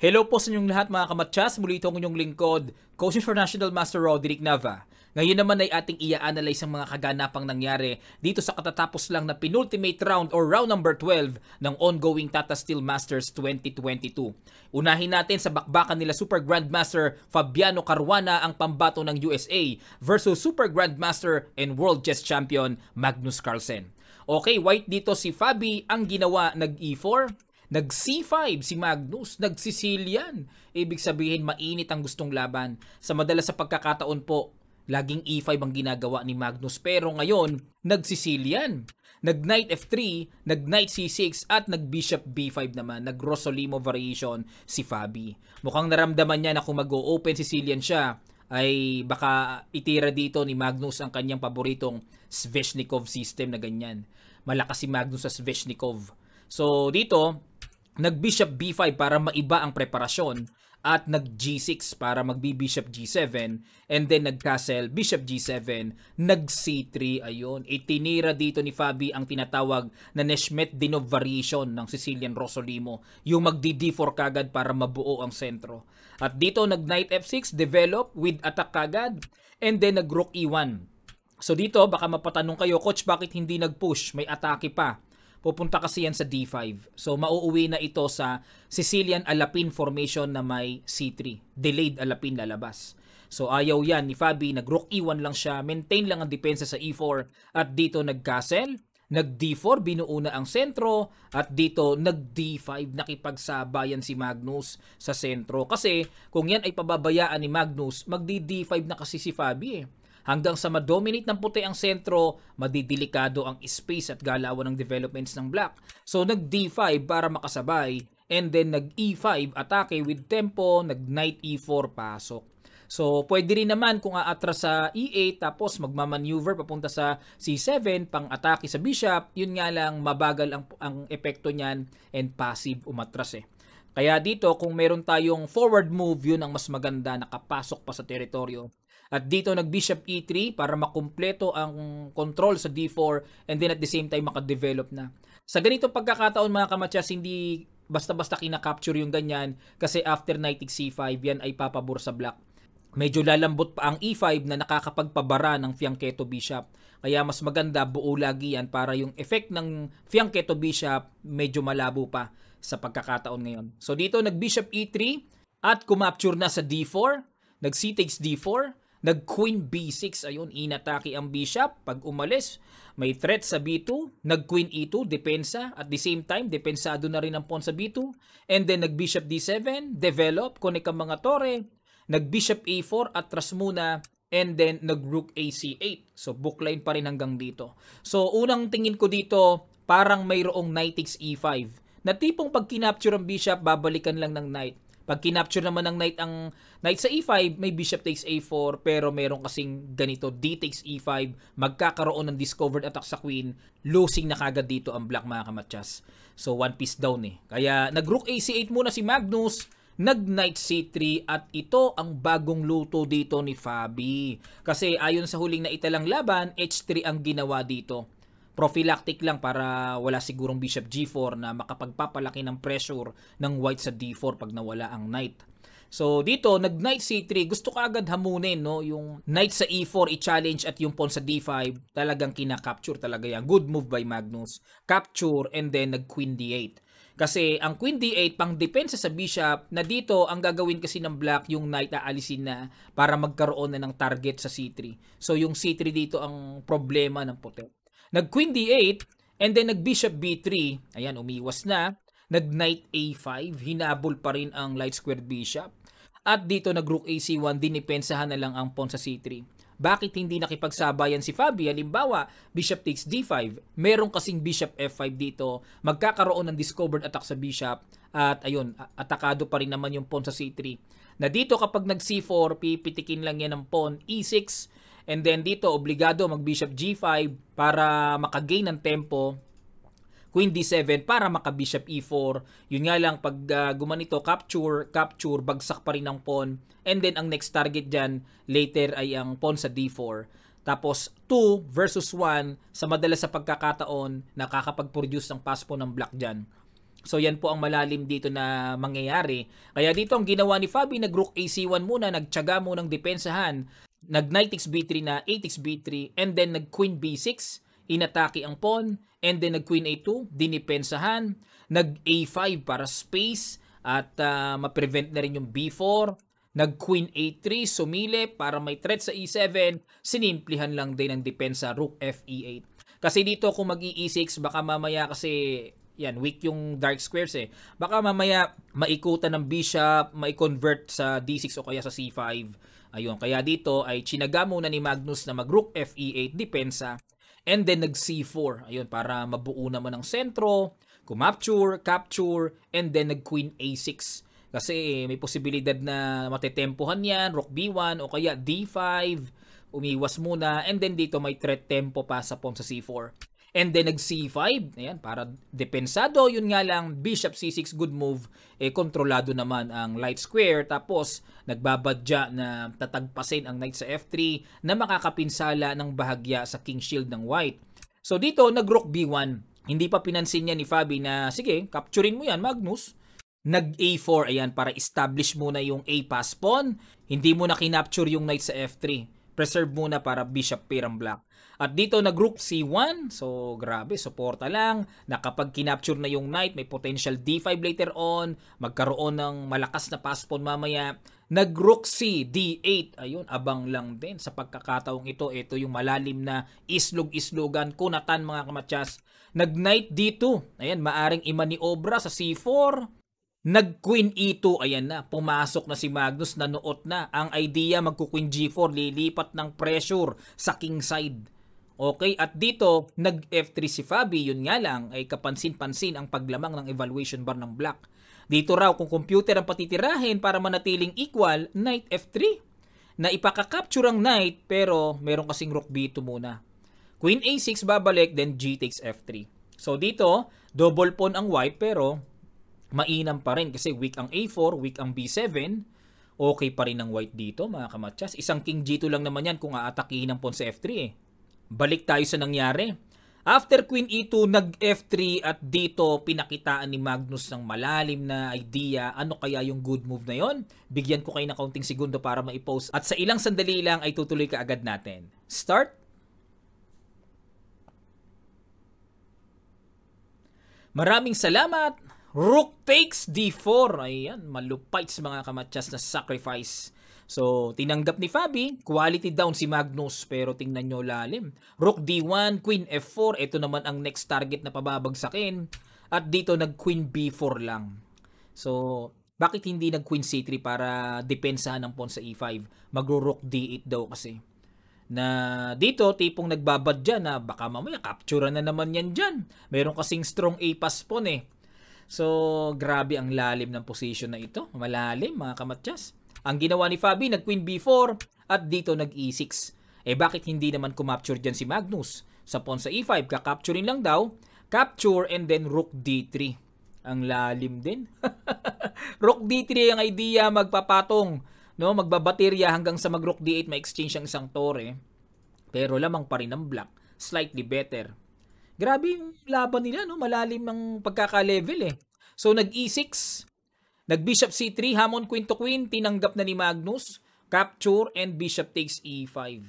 Hello po sa inyong lahat mga kamatsas. Muli ito ang inyong lingkod, Coach for National Master Roderick Nava. Ngayon naman ay ating i-analyze ang mga kaganapang nangyari dito sa katatapos lang na penultimate round or round number 12 ng ongoing Tata Steel Masters 2022. Unahin natin sa bakbakan nila Super Grandmaster Fabiano Caruana ang pambato ng USA versus Super Grandmaster and World Chess Champion Magnus Carlsen. Okay, white dito si Fabi ang ginawa nag E4 Nag C5 si Magnus, nag Sicilian. Ibig sabihin mainit ang gustong laban. Sa madalas sa pagkakataon po, laging E5 ang ginagawa ni Magnus pero ngayon nag Sicilian. Nag Knight F3, nag Knight C6 at nag Bishop B5 naman, nag Rosolimo variation si Fabi. Mukhang naramdaman niya na kung mag-open Sicilian siya, ay baka itira dito ni Magnus ang kanyang paboritong Sveshnikov system na ganyan. Malakas si Magnus sa Sveshnikov. So dito, nag-bishop b5 para maiba ang preparasyon at nag-g6 para magbi-bishop g7 and then nag-castle bishop g7 nag-c3 ayon itinira dito ni Fabi ang tinatawag na Neshmetdinov variation ng Sicilian Rosolimo. Yung magdi-d4 kagad para mabuo ang sentro. At dito nag-knight f6 develop with attack kagad and then nag-rook e1 so dito baka mapatanong kayo coach bakit hindi nag-push? May atake pa pupunta kasi yan sa D5. So mauuwi na ito sa Sicilian Alapin formation na may C3. Delayed Alapin lalabas. So ayaw yan ni Fabi, nag-rook E1 lang siya, maintain lang ang depensa sa E4 at dito nag-castle, nag-D4, binuuna ang sentro at dito nag-D5, nakipagsabayan si Magnus sa sentro. Kasi kung yan ay pababayaan ni Magnus, magdi-D5 na kasi si Fabi eh hanggang sa ma-dominate ng puti ang sentro, madidelikado ang space at galawan ng developments ng black. So nag D5 para makasabay and then nag E5 atake with tempo, nag knight E4 pasok. So, pwede rin naman kung aatras sa E8 tapos magmamaneuver papunta sa C7 pang atake sa bishop, yun nga lang mabagal ang, ang epekto niyan and passive umatras eh. Kaya dito, kung meron tayong forward move, yun ang mas maganda, nakapasok pa sa teritoryo. At dito nag-bishop e3 para makumpleto ang control sa d4 and then at the same time makadevelop na. Sa ganito pagkakataon mga kamatsas, hindi basta-basta kinakapture yung ganyan kasi after knight c5 yan ay papabor sa black. Medyo lalambot pa ang e5 na nakakapagpabara ng fianchetto bishop. Kaya mas maganda buo lagi yan para yung effect ng fianchetto bishop medyo malabo pa sa pagkakataon ngayon. So dito nag bishop e3 at kumapture na sa d4, nag c takes d4, Nag queen b6, ayun, inatake ang bishop. Pag umalis, may threat sa b2. Nag queen e2, depensa. At the same time, depensado na rin ang pawn sa b2. And then nag bishop d7, develop, connect ang mga tore. Nag bishop a4, atras muna. And then nag rook ac8. So bookline pa rin hanggang dito. So unang tingin ko dito, parang mayroong knight takes e5. Na tipong pag kinapture ang bishop, babalikan lang ng knight pag kinapture naman ng knight ang knight sa e5, may bishop takes a4 pero meron kasing ganito d takes e5, magkakaroon ng discovered attack sa queen, losing na kagad dito ang black mga kamatsas. So one piece down eh. Kaya nag rook ac8 muna si Magnus, nag knight c3 at ito ang bagong luto dito ni Fabi. Kasi ayon sa huling na italang laban, h3 ang ginawa dito prophylactic lang para wala sigurong bishop g4 na makapagpapalaki ng pressure ng white sa d4 pag nawala ang knight. So dito, nag knight c3, gusto ka agad hamunin no, yung knight sa e4 i-challenge at yung pawn sa d5, talagang kina-capture talaga yan. Good move by Magnus. Capture and then nag queen d8. Kasi ang queen d8 pang depensa sa bishop na dito ang gagawin kasi ng black yung knight aalisin na para magkaroon na ng target sa c3. So yung c3 dito ang problema ng puti. Nag queen d8 and then nag bishop b3. Ayan, umiwas na. Nag knight a5, hinabol pa rin ang light squared bishop. At dito nag rook ac1, dinipensahan na lang ang pawn sa c3. Bakit hindi nakipagsabayan si Fabi? Halimbawa, bishop takes d5. Meron kasing bishop f5 dito. Magkakaroon ng discovered attack sa bishop. At ayun, atakado pa rin naman yung pawn sa c3. Na dito kapag nag c4, pipitikin lang yan ng pawn e6 And then dito, obligado mag-bishop g5 para makagain ng tempo. Queen d7 para maka-bishop e4. Yun nga lang, pag uh, gumanito, capture, capture, bagsak pa rin ang pawn. And then, ang next target dyan, later ay ang pawn sa d4. Tapos, 2 versus 1, sa madalas sa pagkakataon, nakakapag-produce ng pass ng black dyan. So yan po ang malalim dito na mangyayari. Kaya dito ang ginawa ni Fabi, nag-rook AC1 muna, nagtyaga munang depensahan, nag-knight xb3 na 8 xb3, and then nag-queen b6, inatake ang pawn, and then nag-queen a2, dinipensahan, nag-a5 para space, at uh, ma-prevent na rin yung b4, nag-queen a3, sumile para may threat sa e7, sinimplihan lang din ang depensa rook f e8. Kasi dito kung mag-e6, baka mamaya kasi yan, weak yung dark squares eh. Baka mamaya maikutan ng bishop, mai-convert sa d6 o kaya sa c5. Ayun, kaya dito ay chinaga muna ni Magnus na mag-rook fe8 depensa and then nag c4. Ayun, para mabuo naman ang sentro, kumapture, capture, and then nag queen a6. Kasi may posibilidad na matetempohan yan, rook b1 o kaya d5, umiwas muna, and then dito may threat tempo pa sa pawn sa c4. And then nag C5, ayan, para depensado, yun nga lang, bishop C6, good move, eh kontrolado naman ang light square, tapos nagbabadya na tatagpasin ang knight sa F3 na makakapinsala ng bahagya sa king shield ng white. So dito, nag-rook B1, hindi pa pinansin niya ni Fabi na, sige, capturein mo yan, Magnus. Nag A4, ayan, para establish muna yung A pass pawn. Hindi mo na kinapture yung knight sa F3. Preserve muna para bishop pair ang black. At dito na group C1, so grabe, suporta lang. Na kapag kinapture na yung knight, may potential D5 later on, magkaroon ng malakas na pass pawn mamaya. Nag-rook C, D8, ayun, abang lang din. Sa pagkakataong ito, ito yung malalim na islog-islogan, kunatan mga kamatsas. Nag-knight D2, ayan, maaring imaniobra sa C4, Nag-queen e2, ayan na, pumasok na si Magnus, nanuot na. Ang idea, magku-queen g4, lilipat ng pressure sa king side. Okay, at dito, nag-F3 si Fabi, yun nga lang, ay kapansin-pansin ang paglamang ng evaluation bar ng black. Dito raw, kung computer ang patitirahin para manatiling equal, knight F3. Na ipaka-capture ang knight, pero meron kasing rook B2 muna. Queen A6 babalik, then G takes F3. So dito, double pawn ang white, pero mainam pa rin kasi weak ang A4, weak ang B7, okay pa rin ang white dito mga kamatsas. Isang king G2 lang naman yan kung aatakihin ng pawn sa F3 eh balik tayo sa nangyari. After Queen E2, nag-F3 at dito pinakitaan ni Magnus ng malalim na idea ano kaya yung good move na yon. Bigyan ko kayo ng kaunting segundo para ma-post at sa ilang sandali lang ay tutuloy ka agad natin. Start! Maraming salamat! Rook takes D4. Ayan, malupait sa mga kamatsas na sacrifice. So, tinanggap ni Fabi, quality down si Magnus, pero tingnan nyo lalim. Rook D1, Queen F4, ito naman ang next target na pababagsakin. At dito nag-Queen B4 lang. So, bakit hindi nag-Queen C3 para depensahan ng pawn sa E5? Magro-Rook D8 daw kasi. Na dito, tipong nagbabad dyan na baka mamaya capture na naman yan dyan. Meron kasing strong A-pass pawn eh. So, grabe ang lalim ng position na ito. Malalim mga kamatyas. Ang ginawa ni Fabi, nag-queen b4 at dito nag-e6. Eh bakit hindi naman kumapture dyan si Magnus? Sa pawn sa e5, kakapturein lang daw. Capture and then rook d3. Ang lalim din. rook d3 ang idea, magpapatong. No, magbabaterya hanggang sa mag rook d8 ma-exchange ang isang tore. Pero lamang pa rin ang black. Slightly better. Grabe yung laban nila, no? Malalim ang pagkaka-level eh. So nag e6, Nag-bishop c3, hamon queen to queen, tinanggap na ni Magnus. Capture and bishop takes e5.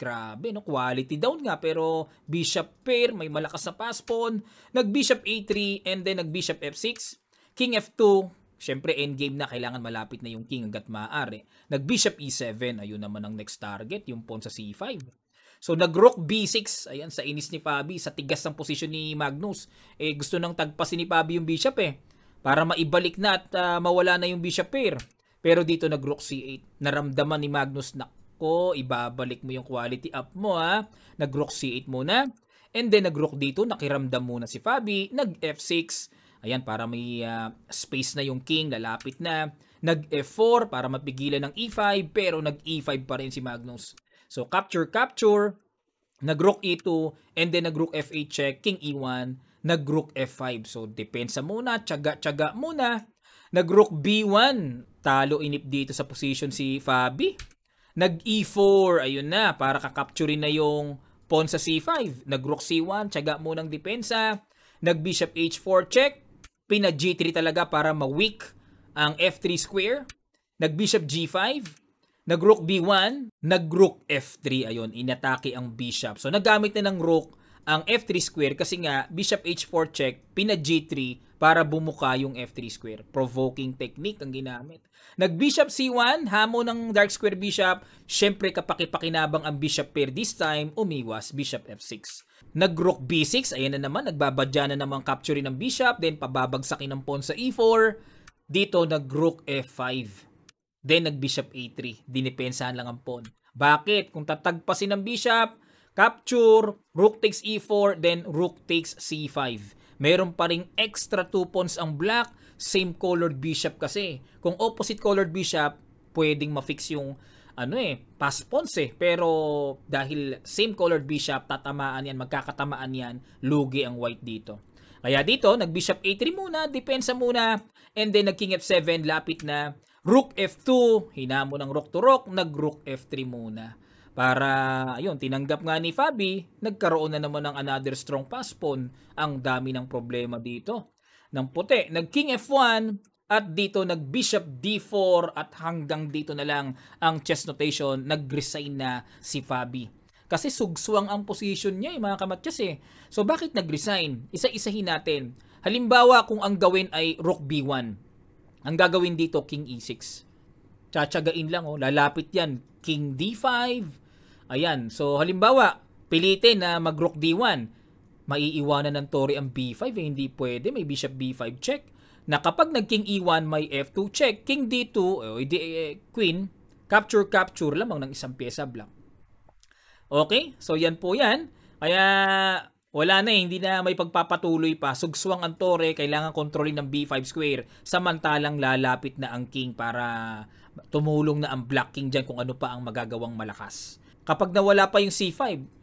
Grabe, no? Quality down nga, pero bishop pair, may malakas na pass pawn. Nag-bishop a3 and then nag-bishop f6. King f2, syempre endgame na, kailangan malapit na yung king hanggat maaari. Nag-bishop e7, ayun naman ang next target, yung pawn sa c5. So nag-rook b6, ayan sa inis ni Fabi, sa tigas ng posisyon ni Magnus. Eh gusto nang tagpasin ni Fabi yung bishop eh para maibalik na at uh, mawala na yung bishop pair. Pero dito nag-rook c8. Naramdaman ni Magnus na ko, ibabalik mo yung quality up mo ha. Nag-rook c8 muna. And then nag-rook dito, nakiramdam muna si Fabi. Nag-f6. Ayan, para may uh, space na yung king, lalapit na. Nag-f4 para mapigilan ng e5, pero nag-e5 pa rin si Magnus. So, capture, capture. Nag-rook e2, and then nag-rook f8 check, king e1 nag-rook f5. So, depensa muna, tsaga-tsaga muna. Nag-rook b1. Talo inip dito sa position si Fabi. Nag-e4. Ayun na, para kakapturin na yung pawn sa c5. Nag-rook c1, tsaga munang depensa. Nag-bishop h4 check. pina G3 talaga para ma-weak ang F3 square. Nag-bishop G5, nag-rook B1, nag-rook F3. Ayun, inatake ang bishop. So, nagamit na ng rook ang F3 square kasi nga bishop H4 check, pina G3 para bumuka yung F3 square. Provoking technique ang ginamit. Nag-bishop C1, hamon ng dark square bishop. Siyempre, kapakipakinabang ang bishop pair this time, umiwas bishop F6. Nag-rook B6, ayan na naman, nagbabadya na naman capturing ng bishop, then pababagsakin ng pawn sa E4. Dito, nag-rook F5. Then, nag-bishop A3. Dinipensahan lang ang pawn. Bakit? Kung tatagpasin ng bishop, capture, rook takes E4, then rook takes C5 meron pa ring extra 2 pawns ang black, same colored bishop kasi. Kung opposite colored bishop, pwedeng ma-fix yung ano eh, pass pawns eh. Pero dahil same colored bishop, tatamaan yan, magkakatamaan yan, lugi ang white dito. Kaya dito, nag-bishop a3 muna, depensa muna, and then nag-king f7, lapit na. Rook f2, hinamo ng rook to rook, nag-rook f3 muna. Para, ayun, tinanggap nga ni Fabi, nagkaroon na naman ng another strong pass pawn. Ang dami ng problema dito. Ng puti, nag-king f1, at dito nag-bishop d4 at hanggang dito na lang ang chess notation, nag-resign na si Fabi. Kasi sugswang ang position niya eh, mga kamatyas eh. So bakit nag-resign? Isa-isahin natin. Halimbawa kung ang gawin ay rook b1. Ang gagawin dito king e6. Tsatsagain lang oh, lalapit yan. King d5, Ayan, so halimbawa, pilitin na mag-rook d1. Maiiwanan ng Tori ang b5, eh, hindi pwede, may bishop b5 check. Na kapag nag-king e1, may f2 check, king d2, eh, di, eh, queen, capture, capture lamang ng isang pyesa black. Okay, so yan po yan. Kaya wala na eh, hindi na may pagpapatuloy pa. Sugswang ang tore, kailangan kontrolin ng b5 square. Samantalang lalapit na ang king para tumulong na ang black king dyan kung ano pa ang magagawang malakas. Kapag nawala pa yung C5,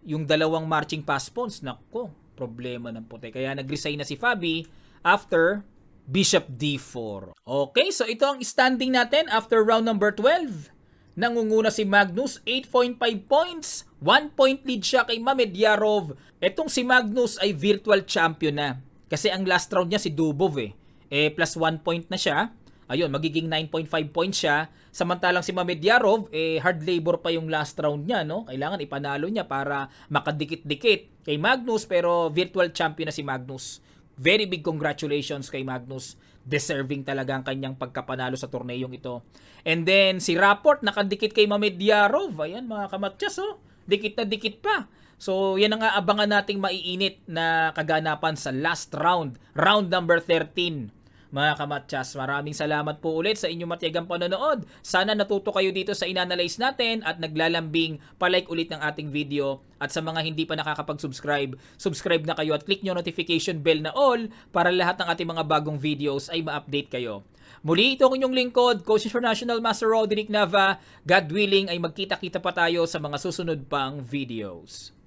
yung dalawang marching pass pawns, nako, problema ng puti. Kaya nag-resign na si Fabi after Bishop D4. Okay, so ito ang standing natin after round number 12. Nangunguna si Magnus, 8.5 points. 1 point lead siya kay Mamedyarov. Etong si Magnus ay virtual champion na. Kasi ang last round niya si Dubov eh. Eh, plus 1 point na siya. Ayun, magiging 9.5 points siya. Samantalang si Mamedyarov, eh, hard labor pa yung last round niya, no? Kailangan ipanalo niya para makadikit-dikit kay Magnus, pero virtual champion na si Magnus. Very big congratulations kay Magnus. Deserving talaga ang kanyang pagkapanalo sa torneyong ito. And then, si Rapport, nakadikit kay Mamedyarov. Ayan, mga kamatyas, oh. Dikit na dikit pa. So, yan ang abangan nating maiinit na kaganapan sa last round. Round number 13 mga kamatsas. Maraming salamat po ulit sa inyong matiyagang panonood. Sana natuto kayo dito sa inanalyze natin at naglalambing palike ulit ng ating video. At sa mga hindi pa nakakapag-subscribe, subscribe na kayo at click nyo notification bell na all para lahat ng ating mga bagong videos ay ma-update kayo. Muli ito ang inyong lingkod, Coach International Master Roderick Nava. God willing ay magkita-kita pa tayo sa mga susunod pang videos.